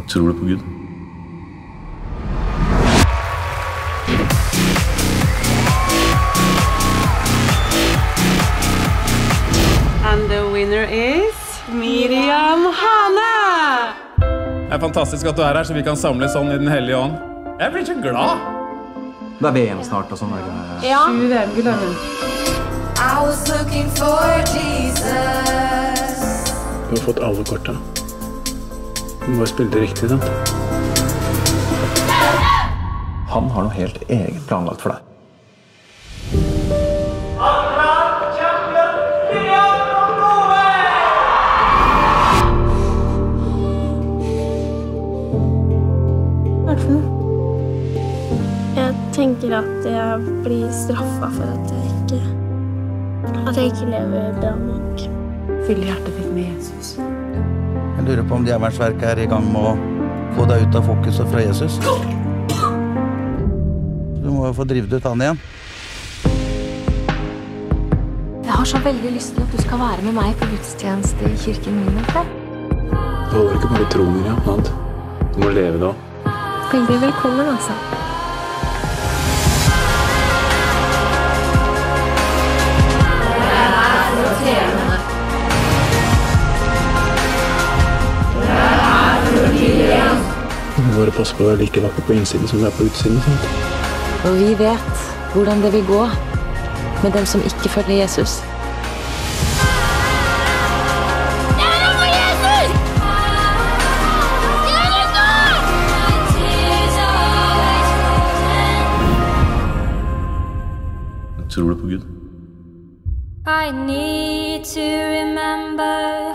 Tror du på Gud? And the winner is Miriam Hane! Det er fantastisk at du er her, så vi kan samles sånn i Den hellige ånd. Jeg blir så glad! Det er VM snart og sånn. Ja. Sju VM-gull har hun. I was looking for Jesus. Du har fått alle korta. Du må spille det riktig, da. Han har noe helt eget planlagt for deg. Jeg tenker at jeg blir straffa for at jeg ikke At jeg ikke lever bra nok. Fyll hjertet ditt med Jesus. Jeg lurer på om Djevelens er i gang med å få deg ut av fokuset fra Jesus. Du må jo få drevet ut han igjen. Jeg har så veldig lyst til at du skal være med meg på gudstjeneste i kirken min kveld. Det holder ikke bare å tro, Miriam. sant? Du må leve det òg. Veldig velkommen, altså. Bare passe på å være like vakker på innsiden som du er på utsiden. sant? Og vi vet hvordan det vil gå med dem som ikke følger Jesus. Tror du på Gud? I need to remember